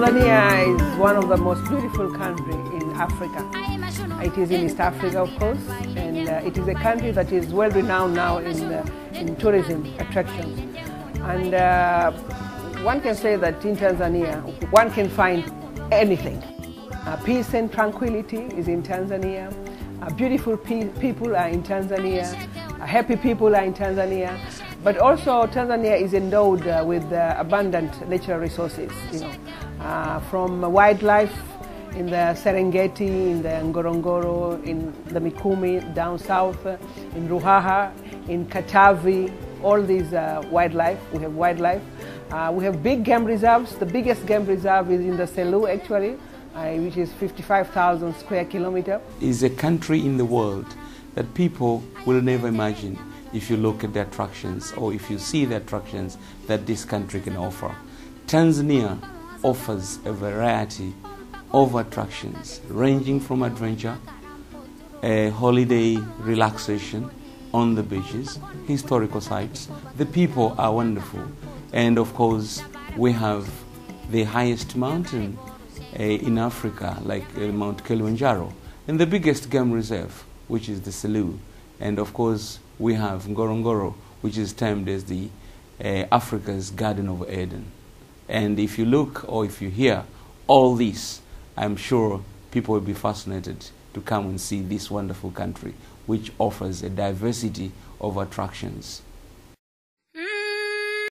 Tanzania is one of the most beautiful countries in Africa. It is in East Africa, of course, and uh, it is a country that is well renowned now in, uh, in tourism attractions. And uh, one can say that in Tanzania, one can find anything. Uh, peace and tranquility is in Tanzania. Uh, beautiful pe- people are in Tanzania. Uh, happy people are in Tanzania. But also, Tanzania is endowed uh, with uh, abundant natural resources, you know, uh, from wildlife in the Serengeti, in the Ngorongoro, in the Mikumi down south, uh, in Ruaha, in Katavi, all these uh, wildlife. We have wildlife. Uh, we have big game reserves. The biggest game reserve is in the Selous, actually, which is 55,000 square kilometer. is a country in the world that people will never imagine if you look at the attractions or if you see the attractions that this country can offer. Tanzania offers a variety of attractions ranging from adventure, a holiday relaxation on the beaches, historical sites. The people are wonderful, and of course, we have the highest mountain uh, in Africa, like uh, Mount Kilimanjaro, and the biggest game reserve, which is the Selous. And of course, we have Ngorongoro, which is termed as the uh, Africa's Garden of Eden. And if you look or if you hear all this, I'm sure people will be fascinated to come and see this wonderful country, which offers a diversity of attractions.